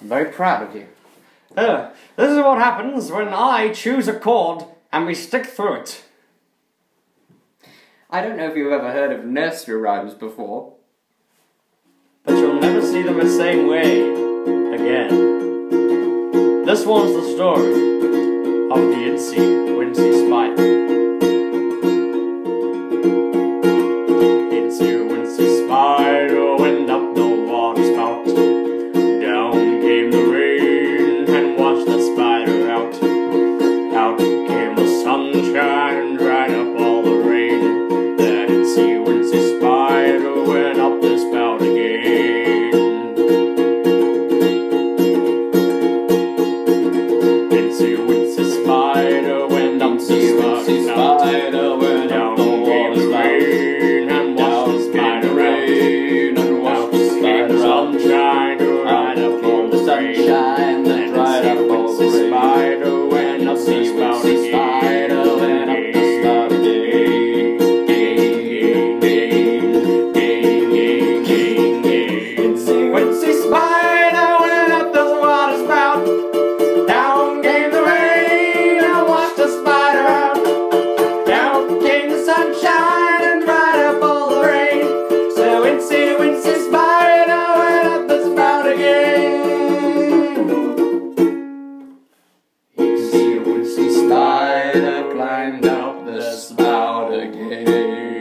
I'm very proud of you. Uh, this is what happens when I choose a chord and we stick through it. I don't know if you've ever heard of nursery rhymes before, but you'll never see them the same way again. This one's the story of the Incy Wincy Spider. Incy Wincy Wincy, a Spider, when I'm so stuck. Spider, when I'm down rain, and spider rain, and spider sunshine, the sunshine, up on spider, when I'm. I climbed up the spout again.